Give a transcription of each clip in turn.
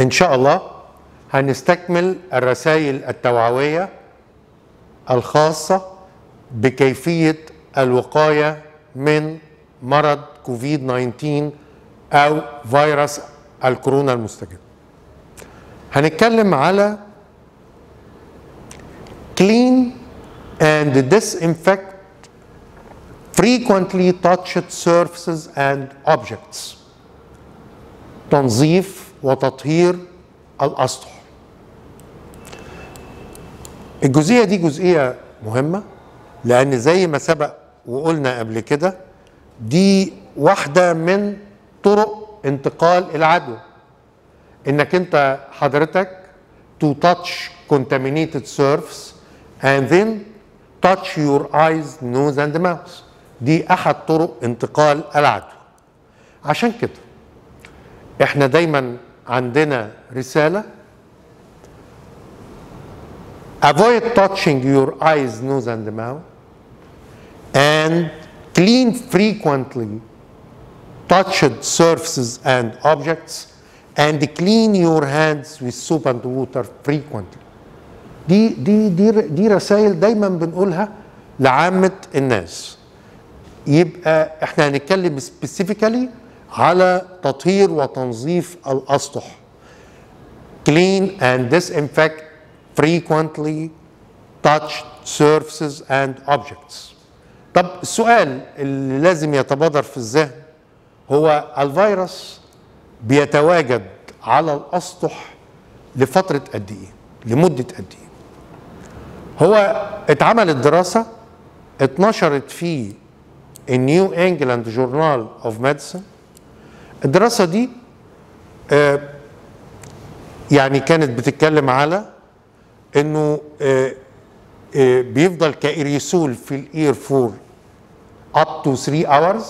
إن شاء الله هنستكمل الرسائل التوعوية الخاصة بكيفية الوقاية من مرض كوفيد 19 أو فيروس الكورونا المستجد. هنتكلم على clean and disinfect frequently touched surfaces and objects. تنظيف وتطهير الأسطح. الجزئية دي جزئية مهمة لأن زي ما سبق وقلنا قبل كده دي واحدة من طرق انتقال العدوى إنك أنت حضرتك to touch contaminated surface and then touch your eyes nose and mouth. دي أحد طرق انتقال العدوى عشان كده إحنا دايما عندنا رساله avoid touching your eyes nose and mouth and clean frequently touched surfaces and objects and clean your hands with soap and water frequently دي دي دي دي رسائل دايما بنقولها لعامه الناس يبقى احنا هنتكلم سبيسيفيكالي على تطهير وتنظيف الأسطح. Clean and disinfect frequently touched surfaces and objects. طب السؤال اللي لازم يتبادر في الذهن هو الفيروس بيتواجد على الأسطح لفترة قد إيه؟ لمدة قد إيه؟ هو اتعملت دراسه اتنشرت في ال New England Journal of Medicine الدراسة دي آه يعني كانت بتتكلم على إنه آه آه بيفضل كايريسول في ال air for up to 3 hours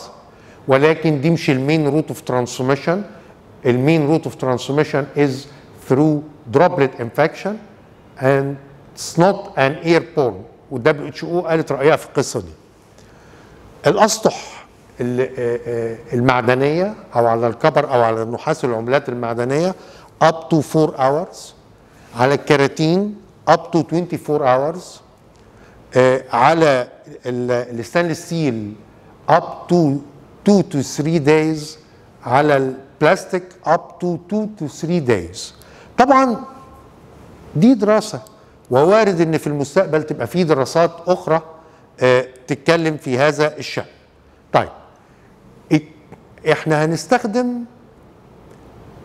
ولكن دي مش ال main route of transmission ال main route of transmission از through droplet infection and it's not an airborne. وال WHO قالت رأيها في القصة دي. الأسطح المعدنية أو على ال copper أو على النحاس العملات المعدنية up to 4 hours. على الكراتين up to 24 hours. على ال stainless steel up to 2 to 3 days. على البلاستيك up to 2 to 3 days. طبعا دي دراسة. ووارد إن في المستقبل تبقى في دراسات أخرى تتكلم في هذا الشأن. طيب. إحنا هنستخدم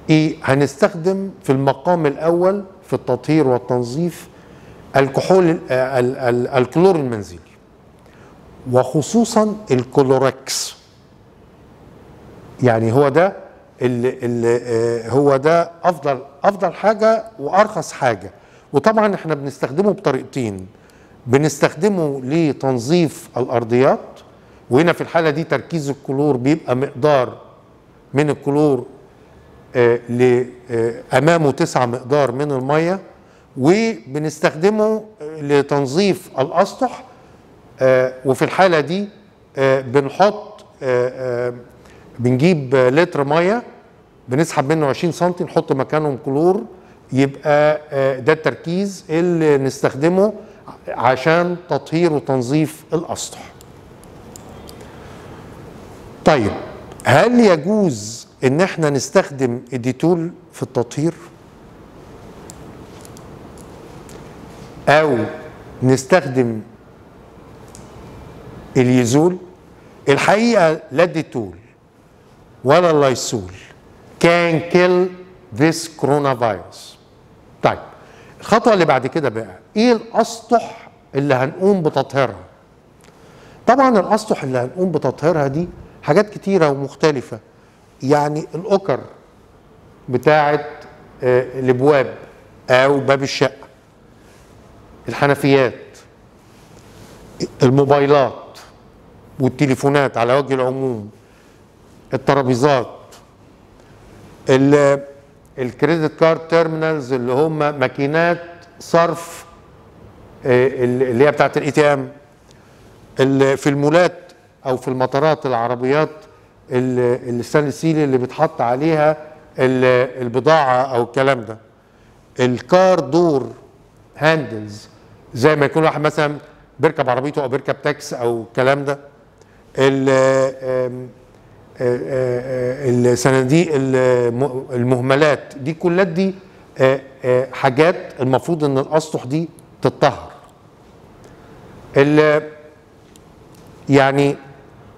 إيه؟ هنستخدم في المقام الأول في التطهير والتنظيف الكحول الكلور المنزلي وخصوصا الكلوركس يعني هو ده اللي اللي هو ده أفضل أفضل حاجة وأرخص حاجة. وطبعا إحنا بنستخدمه بطريقتين. بنستخدمه لتنظيف الأرضيات وهنا في الحالة دي تركيز الكلور بيبقى مقدار من الكلور آه آه أمامه تسعة مقدار من المية وبنستخدمه لتنظيف الأسطح آه وفي الحالة دي بنحط بنجيب لتر مية بنسحب منه 20 سم نحط مكانهم كلور يبقى ده التركيز اللي نستخدمه عشان تطهير وتنظيف الأسطح. طيب هل يجوز إن إحنا نستخدم الديتول في التطهير؟ أو نستخدم اليزول؟ الحقيقة لا الديتول ولا اللايسول can kill this coronavirus طيب الخطوة اللي بعد كده بقى إيه الأسطح اللي هنقوم بتطهيرها؟ طبعا الأسطح اللي هنقوم بتطهيرها دي حاجات كتيرة ومختلفة. يعني الاكر بتاعه آه الأبواب أو باب الشقة الحنفيات الموبايلات والتليفونات على وجه العموم الترابيزات ال credit card terminals اللي هم ماكينات صرف اللي هي بتاعت ال ATM في المولات أو في المطارات العربيات ال stainless steel اللي بيتحط عليها ال- البضاعة أو الكلام ده. ال car door handles زي ما يكون واحد مثلا بيركب عربيته أو بيركب تاكس أو الكلام ده. آه، آه، آه، الصناديق الم- المهملات دي كلها دي حاجات المفروض إن الأسطح دي تتطهر. يعني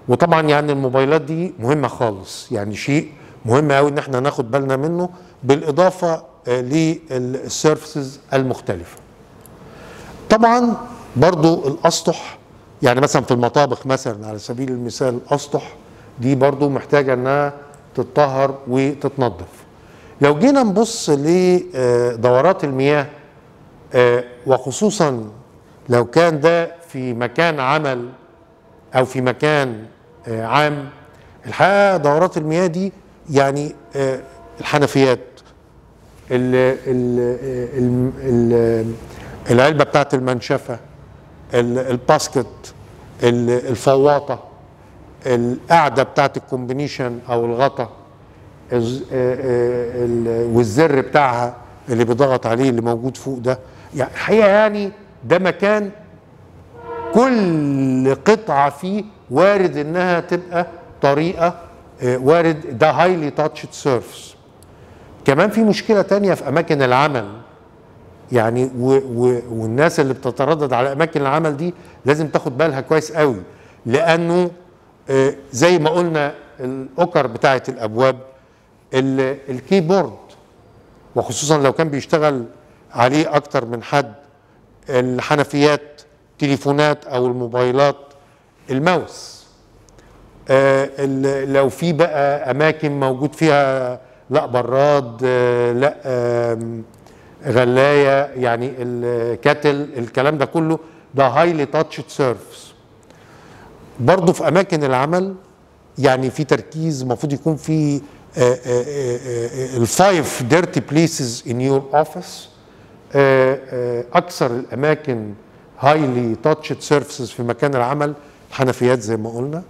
وطبعا يعني الموبايلات دي مهمة خالص. يعني شيء مهم قوي إن إحنا ناخد بالنا منه بالإضافة آه، للسيرفيسز المختلفة. طبعا برضو الأسطح يعني مثلا في المطابخ مثلا على سبيل المثال الاسطح دي برضو محتاجة إنها تتطهر وتتنظف. لو جينا نبص لدورات المياه آه، وخصوصا لو كان ده في مكان عمل أو في مكان آه، عام. الحقيقة دورات المياه دي يعني آه، الحنفيات ال ال ال ال العلبة بتاعت المنشفة ال- ال basket ال- الفواطة القاعده بتاعت ال combination أو الغطا الز- آه، آه، ال- والزر بتاعها اللي بيضغط عليه اللي موجود فوق ده. يعني الحقيقة يعني ده مكان كل قطعة فيه وارد إنها تبقى طريقة آه، وارد ده هايلي تاتشد سيرفس كمان في مشكلة تانية في أماكن العمل. يعني و و والناس اللي بتتردد على أماكن العمل دي لازم تاخد بالها كويس قوي. لأنه آه، زي ما قلنا الأوكر بتاعة الأبواب ال- ال keyboard وخصوصا لو كان بيشتغل عليه أكتر من حد الحنفيات تليفونات أو الموبايلات الماوس. آه، لو في بقى أماكن موجود فيها لا براد آه، لا آم، غلاية يعني ال kettle الكلام ده كله ده highly touched surface برضه في أماكن العمل يعني في تركيز المفروض يكون في ال five dirty places in your office أكثر الأماكن highly touched surfaces في مكان العمل الحنفيات زي ما قلنا.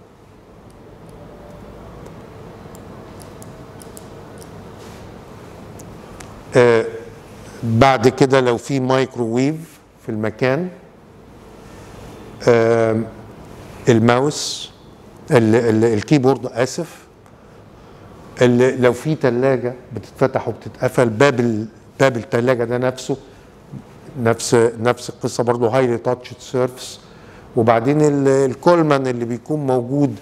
آه، بعد كده لو في مايكروويف في المكان آم، الماوس ال- ال- ال keyboard آسف. ال- لو في ثلاجه بتتفتح وبتتقفل باب باب الثلاجه ده نفسه نفس نفس القصة برضه highly touched surface وبعدين ال- الكولمان اللي بيكون موجود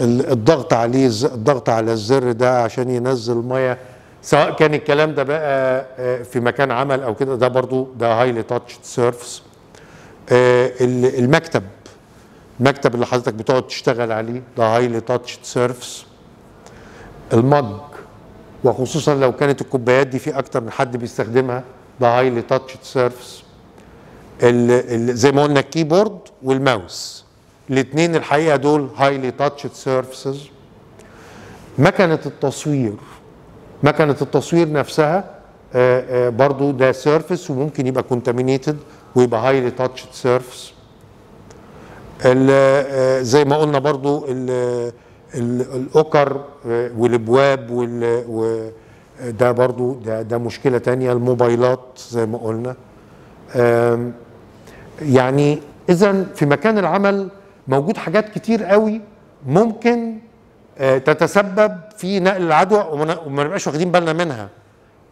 ال- الضغط عليه الضغط على الزر ده عشان ينزل مية سواء كان الكلام ده بقى آه، في مكان عمل أو كده ده برضه ده highly touched surface المكتب المكتب اللي حضرتك بتقعد تشتغل عليه ده highly touched surface ال mug وخصوصا لو كانت الكوبايات دي في أكتر من حد بيستخدمها. ده highly touched surface زي ما قلنا ال keyboard وال mouse. الاثنين الحقيقة دول highly touched surfaces مكنه التصوير مكنه التصوير نفسها آه، آه، برضو ده surface وممكن يبقى contaminated ويبقى highly touched surface زي ما قلنا برضو ال- ال- الأوكر آه، والأبواب وال ده برضو ده, ده مشكلة تانية الموبايلات زي ما قلنا. يعني اذا في مكان العمل موجود حاجات كتير قوي ممكن آه، تتسبب في نقل العدوى وما نبقاش واخدين بالنا منها.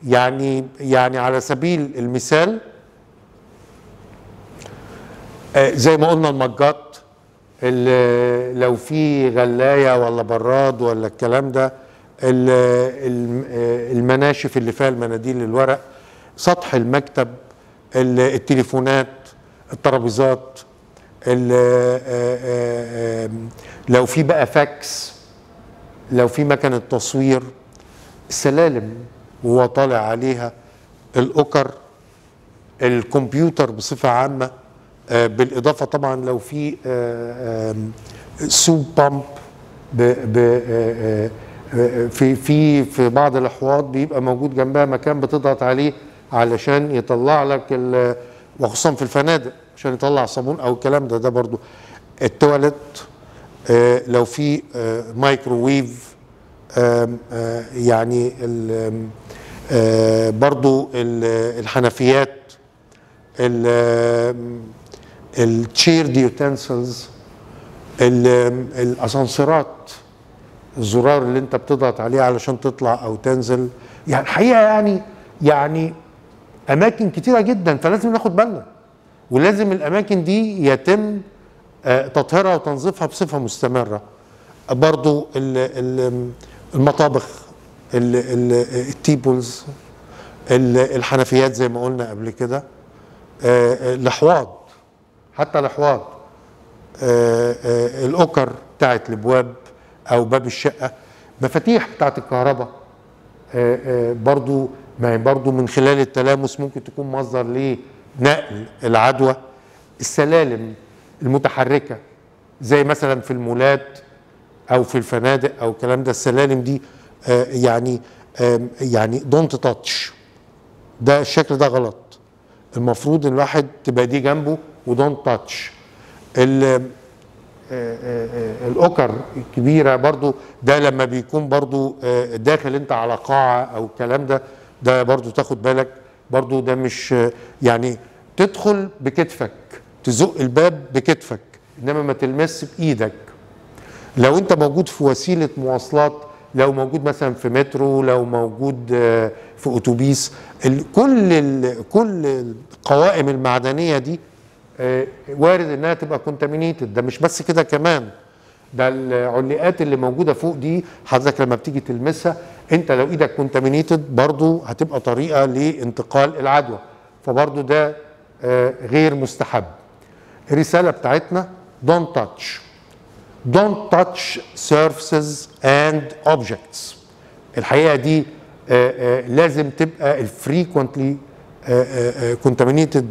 يعني يعني على سبيل المثال آه، زي ما قلنا المجات اللي لو في غلاية ولا براد ولا الكلام ده المناشف اللي فيها المناديل الورق سطح المكتب ال- التليفونات الترابيزات ال- آه، آه، لو في بقى فاكس لو في مكنة تصوير السلالم وهو طالع عليها الأوكر الكمبيوتر بصفة عامة آه، بالإضافة طبعا لو في soap pump في في في بعض الأحواض بيبقى موجود جنبها مكان بتضغط عليه علشان يطلع لك وخصوصا في الفنادق عشان يطلع صابون أو الكلام ده. ده برضو التواليت آه، لو في آه، مايكروويف آه، يعني برضو ال- الحنفيات التشير يوتنسلز الأسانسيرات. الزرار اللي انت بتضغط عليه علشان تطلع أو تنزل. يعني الحقيقة يعني يعني أماكن كتيرة جدا فلازم ناخد بالنا. ولازم الأماكن دي يتم آه، تطهيرها وتنظيفها بصفة مستمرة. برضو ال- ال- المطابخ ال- ال- التيبلز ال- الحنفيات زي ما قلنا قبل كده. آه، آه، الأحواض حتى الأحواض الاوكر بتاعت الأبواب. أو باب الشقة. مفاتيح بتاعت الكهرباء آه، آه، برضو ما برضو من خلال التلامس ممكن تكون مصدر لنقل العدوى. السلالم المتحركة زي مثلا في المولات أو في الفنادق أو الكلام ده السلالم دي آه، يعني يعني don't touch ده الشكل ده غلط. المفروض الواحد تبقى دي جنبه و don't touch الأوكر الكبيرة برضو ده لما بيكون برضو آه، داخل أنت على قاعة أو الكلام ده ده برضو تاخد بالك برضو ده مش آه، يعني تدخل بكتفك تزق الباب بكتفك إنما ما تلمس بإيدك. لو أنت موجود في وسيلة مواصلات لو موجود مثلا في مترو لو موجود آه، في أتوبيس كل كل القوائم المعدنية دي وارد إنها تبقى contaminated ده مش بس كده كمان. ده العلقات اللي موجودة فوق دي حضرتك لما بتيجي تلمسها أنت لو إيدك contaminated برضو هتبقى طريقة لانتقال العدوى. فبرضو ده آه، غير مستحب. الرسالة بتاعتنا don't touch. Don't touch surfaces and objects. الحقيقة دي آه، آه، لازم تبقى ال frequently contaminated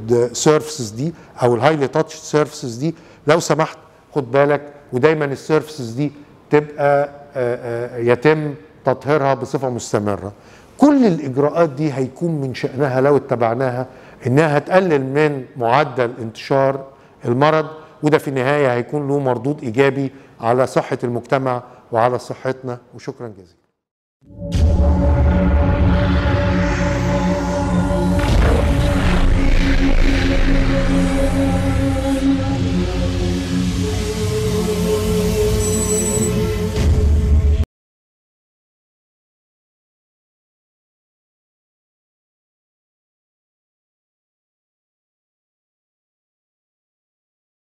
surfaces دي أو ال highly touch surfaces دي. لو سمحت خد بالك ودايما ال surfaces دي تبقى آه، آه، يتم تطهيرها بصفة مستمرة. كل الإجراءات دي هيكون من شأنها لو اتبعناها إنها هتقلل من معدل انتشار المرض وده في النهاية هيكون له مردود إيجابي على صحة المجتمع وعلى صحتنا. وشكرا جزيلا. Thank you.